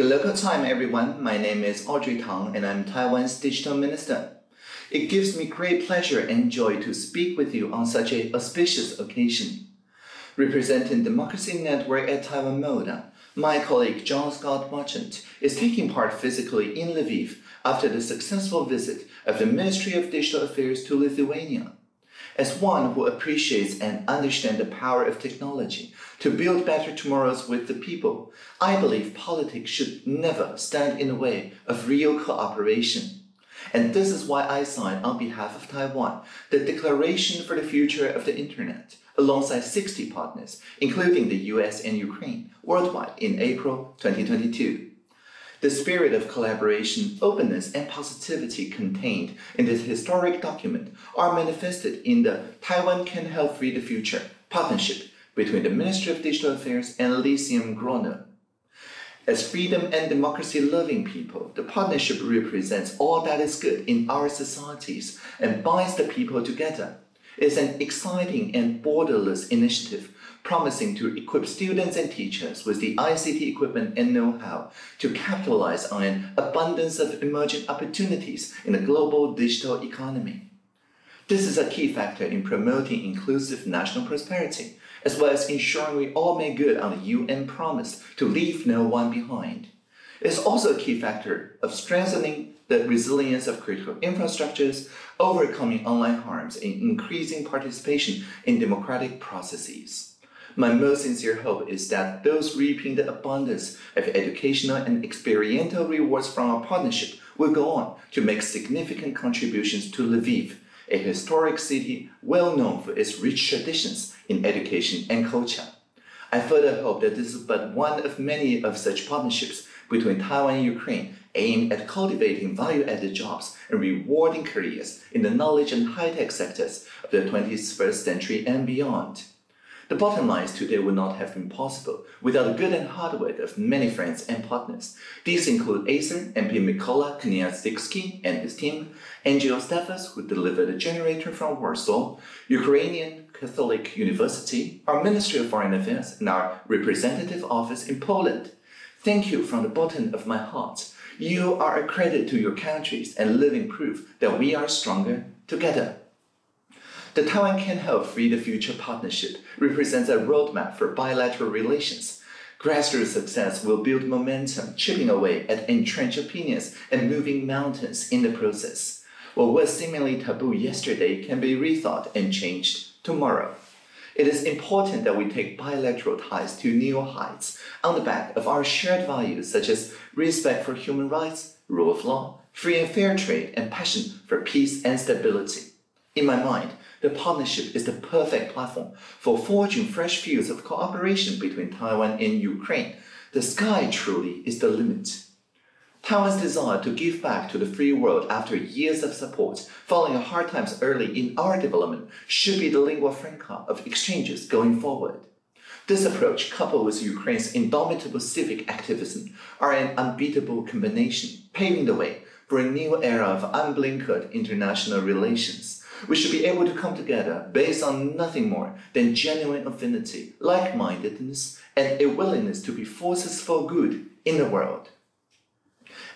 Good local time, everyone. My name is Audrey Tang, and I'm Taiwan's digital minister. It gives me great pleasure and joy to speak with you on such a auspicious occasion. Representing Democracy Network at Taiwan MODA, my colleague John Scott Marchant is taking part physically in Lviv after the successful visit of the Ministry of Digital Affairs to Lithuania. As one who appreciates and understands the power of technology to build better tomorrows with the people, I believe politics should never stand in the way of real cooperation. And this is why I signed on behalf of Taiwan the Declaration for the Future of the Internet alongside 60 partners, including the US and Ukraine, worldwide in April 2022. The spirit of collaboration, openness, and positivity contained in this historic document are manifested in the Taiwan Can Help Free the Future partnership between the Ministry of Digital Affairs and Lyceum Grono. As freedom and democracy loving people, the partnership represents all that is good in our societies and binds the people together. It's an exciting and borderless initiative promising to equip students and teachers with the ICT equipment and know-how to capitalize on an abundance of emerging opportunities in the global digital economy. This is a key factor in promoting inclusive national prosperity, as well as ensuring we all make good on the UN promise to leave no one behind. It's also a key factor of strengthening the resilience of critical infrastructures, overcoming online harms, and increasing participation in democratic processes. My most sincere hope is that those reaping the abundance of educational and experiential rewards from our partnership will go on to make significant contributions to Lviv, a historic city well known for its rich traditions in education and culture. I further hope that this is but one of many of such partnerships between Taiwan and Ukraine aimed at cultivating value-added jobs and rewarding careers in the knowledge and high-tech sectors of the 21st century and beyond. The bottom line is today would not have been possible without the good and hard work of many friends and partners. These include Acer, MP Mykola Kniazhytskyi and his team, NGO staffers who delivered a generator from Warsaw, Ukrainian Catholic University, our Ministry of Foreign Affairs, and our representative office in Poland. Thank you from the bottom of my heart. You are a credit to your countries and living proof that we are stronger together. The Taiwan Can Help Free the Future partnership represents a roadmap for bilateral relations. Grassroots success will build momentum, chipping away at entrenched opinions and moving mountains in the process. What was seemingly taboo yesterday can be rethought and changed tomorrow. It is important that we take bilateral ties to new heights on the back of our shared values such as respect for human rights, rule of law, free and fair trade, and passion for peace and stability. In my mind, the partnership is the perfect platform for forging fresh fields of cooperation between Taiwan and Ukraine. The sky truly is the limit. Taiwan's desire to give back to the free world after years of support following hard times early in our development should be the lingua franca of exchanges going forward. This approach, coupled with Ukraine's indomitable civic activism, are an unbeatable combination, paving the way for a new era of unblinkered international relations we should be able to come together based on nothing more than genuine affinity, like mindedness, and a willingness to be forces for good in the world.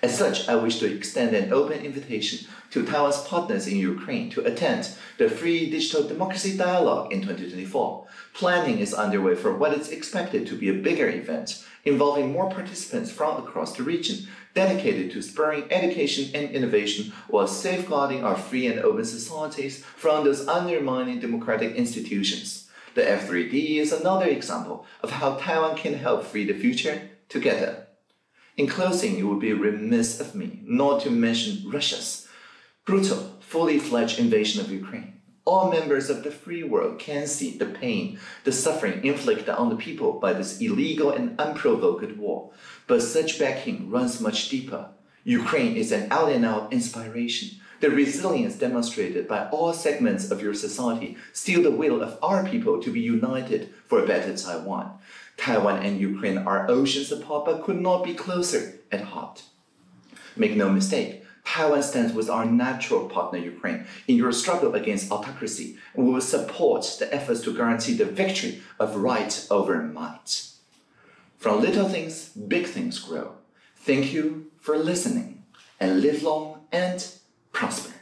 As such, I wish to extend an open invitation to Taiwan's partners in Ukraine to attend the Free Digital Democracy Dialogue in 2024. Planning is underway for what is expected to be a bigger event involving more participants from across the region dedicated to spurring education and innovation while safeguarding our free and open societies from those undermining democratic institutions. The F3D is another example of how Taiwan can help free the future together. In closing, it would be remiss of me not to mention Russia's brutal, fully fledged invasion of Ukraine all members of the free world can see the pain, the suffering inflicted on the people by this illegal and unprovoked war. But such backing runs much deeper. Ukraine is an out and out inspiration. The resilience demonstrated by all segments of your society still the will of our people to be united for a better Taiwan. Taiwan and Ukraine are oceans apart but could not be closer at heart. Make no mistake, Taiwan stands with our natural partner Ukraine in your struggle against autocracy, and we will support the efforts to guarantee the victory of right over might. From little things, big things grow. Thank you for listening and live long and prosper.